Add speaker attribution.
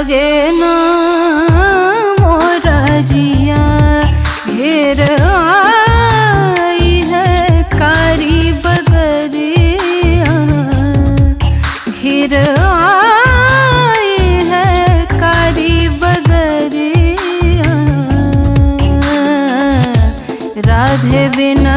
Speaker 1: लगे ना मोरा जिया, घेर आई है कारी बदरिया घेर आई है कारी बदरिया राधे बिना